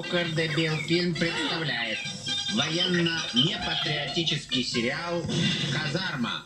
Укрдебилфильм представляет военно-непатриотический сериал «Казарма».